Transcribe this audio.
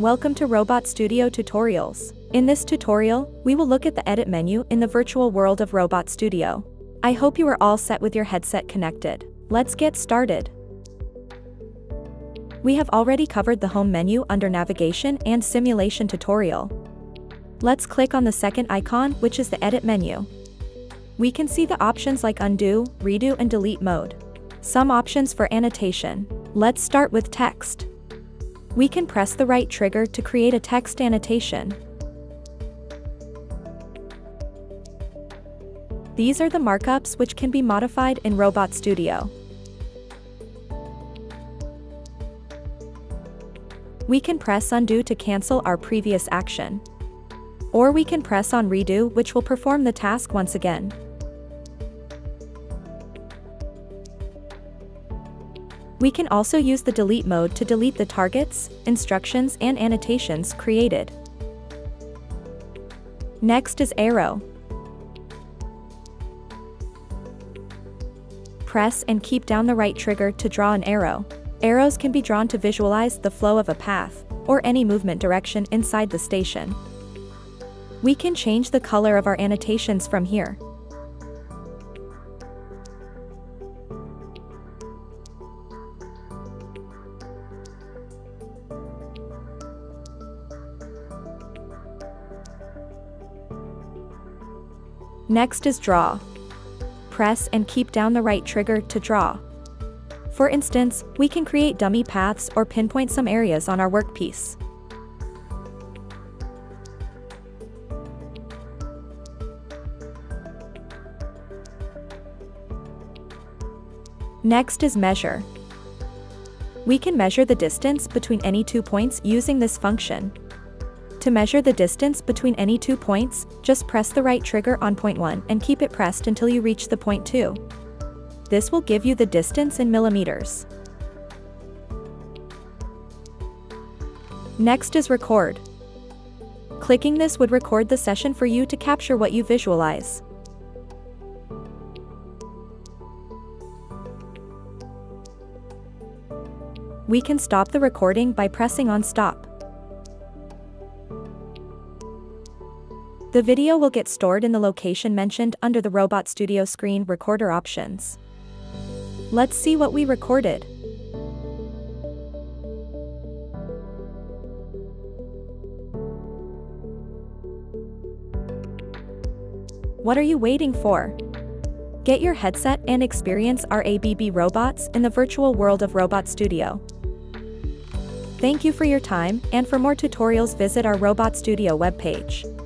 Welcome to Robot Studio Tutorials. In this tutorial, we will look at the edit menu in the virtual world of Robot Studio. I hope you are all set with your headset connected. Let's get started. We have already covered the home menu under navigation and simulation tutorial. Let's click on the second icon which is the edit menu. We can see the options like undo, redo and delete mode. Some options for annotation. Let's start with text. We can press the right trigger to create a text annotation. These are the markups which can be modified in Robot Studio. We can press undo to cancel our previous action. Or we can press on redo which will perform the task once again. We can also use the delete mode to delete the targets, instructions and annotations created. Next is arrow. Press and keep down the right trigger to draw an arrow. Arrows can be drawn to visualize the flow of a path, or any movement direction inside the station. We can change the color of our annotations from here. Next is draw. Press and keep down the right trigger to draw. For instance, we can create dummy paths or pinpoint some areas on our workpiece. Next is measure. We can measure the distance between any two points using this function. To measure the distance between any two points, just press the right trigger on point 1 and keep it pressed until you reach the point 2. This will give you the distance in millimeters. Next is record. Clicking this would record the session for you to capture what you visualize. We can stop the recording by pressing on stop. The video will get stored in the location mentioned under the Robot Studio screen recorder options. Let's see what we recorded. What are you waiting for? Get your headset and experience our ABB robots in the virtual world of Robot Studio. Thank you for your time, and for more tutorials visit our Robot Studio webpage.